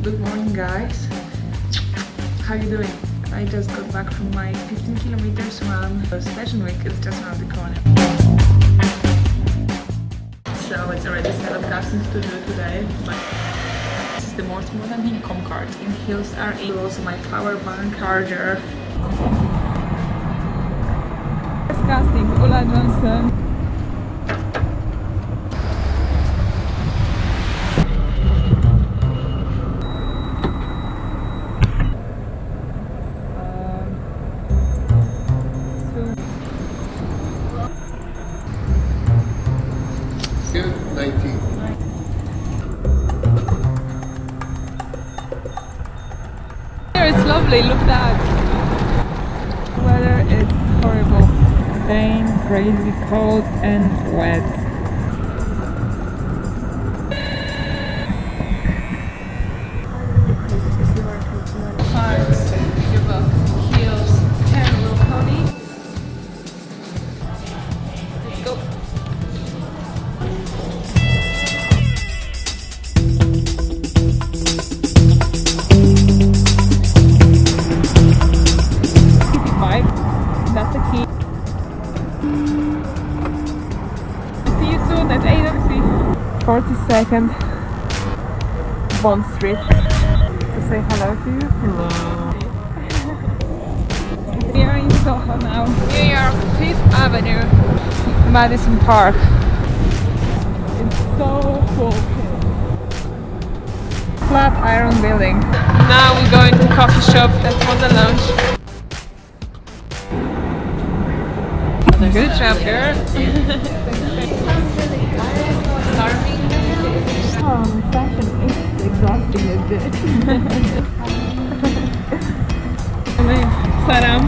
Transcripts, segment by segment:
Good morning guys. How you doing? I just got back from my 15 kilometers run. Fashion week is just around the corner. So it's already set up castings to do today, but this is the most modern Income card. In heels are also my power bank charger. Casting Ulla Johnson. Lovely, look that. The weather is horrible. Rain, crazy cold and wet. See you soon at agency. 42nd Bond Street. To say hello to you. Hello. we are in Soho now. New York, Fifth Avenue, Madison Park. It's so cool. Flat iron building. Now we're going to coffee shop that's for the lunch. Good job, girl. oh, fashion is exhausting a bit. Saram.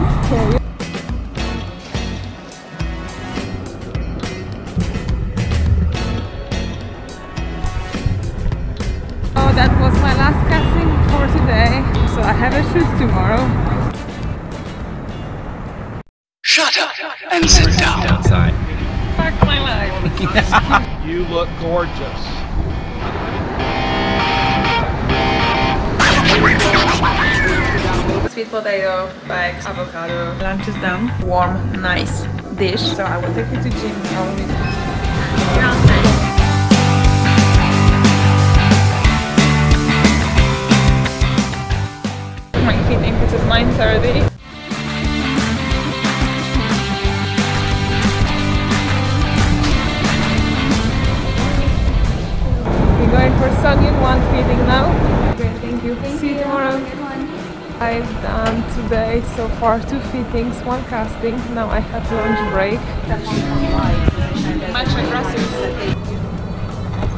Oh, that was my last casting for today. So I have a shoot tomorrow. Shut up and sit down. outside. Fuck my life. You look gorgeous. Sweet potato, bags, avocado. Lunch is done. Warm, nice dish. So I will take you to gym. I meet My fitting, which is 9.30. I've done today so far two fittings, one casting. Now I have lunch break. Much aggressive.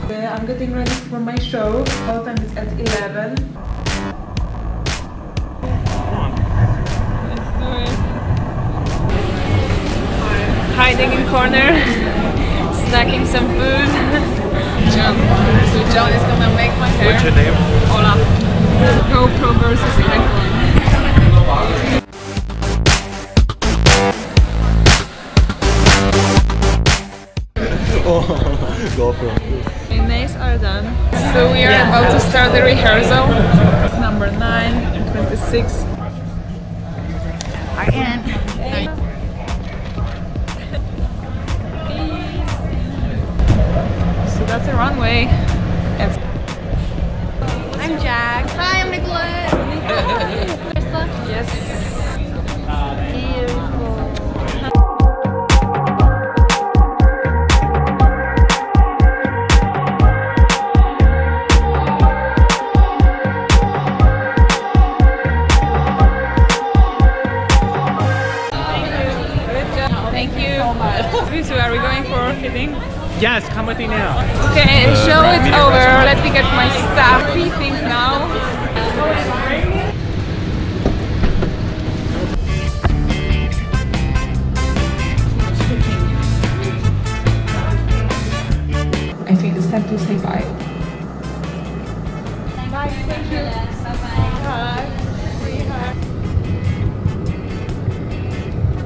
Uh, I'm getting ready for my show. All time is at 11. Let's do it. Hiding in corner, snacking some food. John, so John is gonna make my hair. What's your name? Hola. GoPro versus iPhone. Go for it. My nails are done. So we are about to start the rehearsal. Number 9 and 26. So that's the runway. It's I'm Jack. Hi, I'm Nicolette. So are we going for fitting? Yes, come with me now. Okay, show is over. Let me get my stuff. Fitting now. To say bye. Bye, thank you. Bye.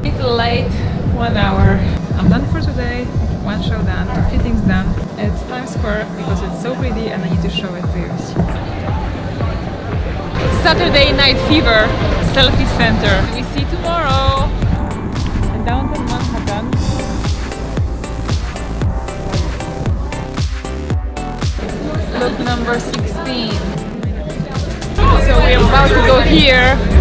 Bit late, one hour. I'm done for today. One show done, two fittings done. It's Times Square because it's so pretty and I need to show it to you. Saturday Night Fever Selfie Center. We see you tomorrow number 16. So we're about to go here.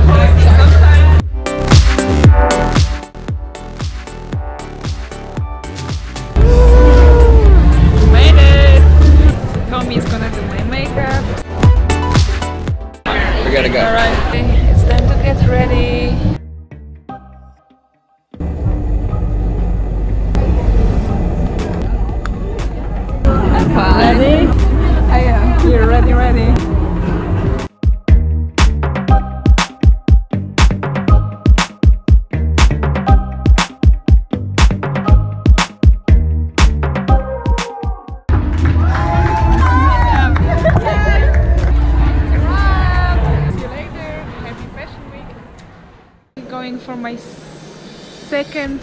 Going for my second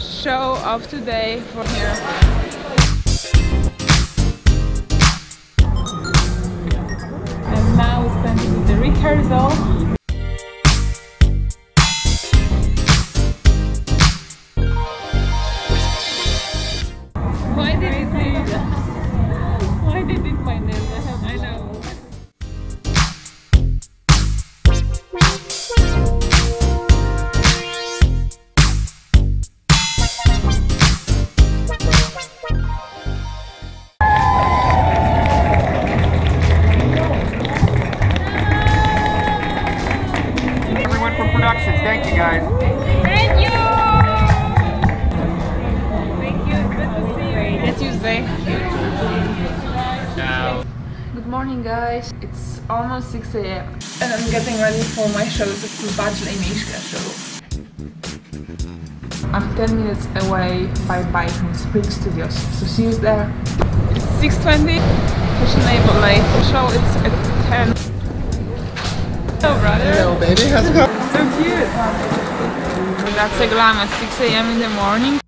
show of today from here. And now it's time to do the rehearsal. Morning, guys. It's almost 6 a.m. and I'm getting ready for my show, the Badgley Mischka show. I'm 10 minutes away by bike from Spring Studios, so see you there. It's 6.20, fashionable night. The show is at 10. Hello, brother. Hello, baby. How's it going? So cute. That's a glam at 6 a.m. in the morning.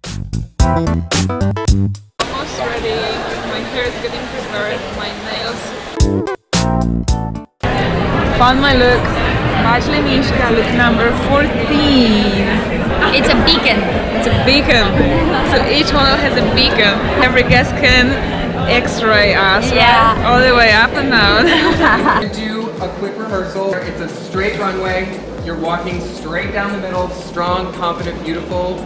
Almost ready. My hair is getting prepared. My nails. Found my look. Badgley Mischka look number 14. It's a beacon. It's a beacon. So each one has a beacon. Every guest can x-ray us. Yeah. right? All the way up and down. You do a quick rehearsal. It's a straight runway. You're walking straight down the middle, strong, confident, beautiful.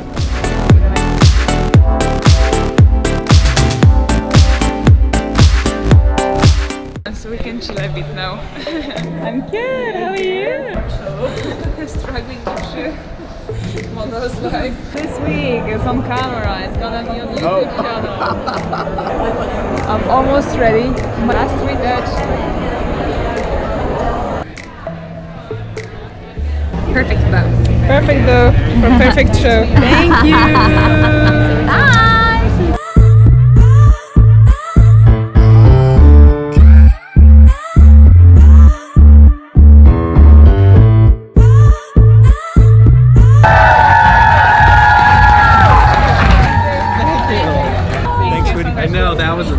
So we can chill a bit now. I'm good, how are you? I'm so struggling to shoot models like this week it's on camera, it's gonna be on oh. YouTube channel. I'm almost ready. Last retouch. Perfect though. Perfect though for perfect show. Thank you.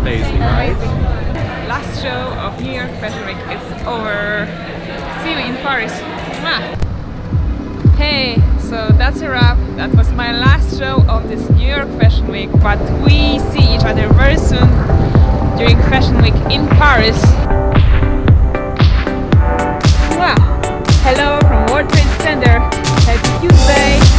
amazing, right? Last show of New York Fashion Week is over. See you in Paris. Hey, so that's a wrap. That was my last show of this New York Fashion Week, but we see each other very soon during Fashion Week in Paris. Hello from World Trade Center. Have a cute day.